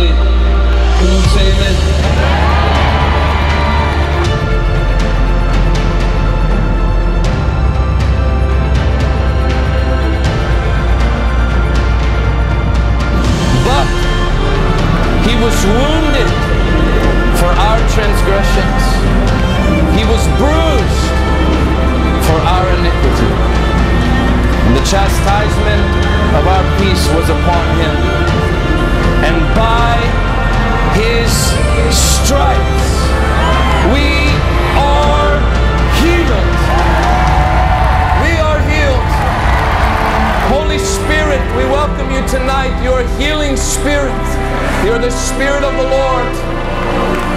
athlete. Can you say amen? He was wounded for our transgressions. He was bruised for our iniquity. And the chastisement of our peace was upon him stripes we are healed. We are healed. Holy Spirit, we welcome you tonight. You're a healing spirit. You're the Spirit of the Lord.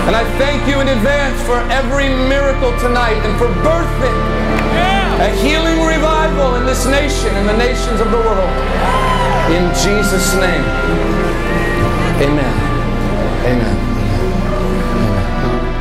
And I thank you in advance for every miracle tonight and for birthing a healing revival in this nation and the nations of the world. In Jesus' name, amen. Amen. Thank you.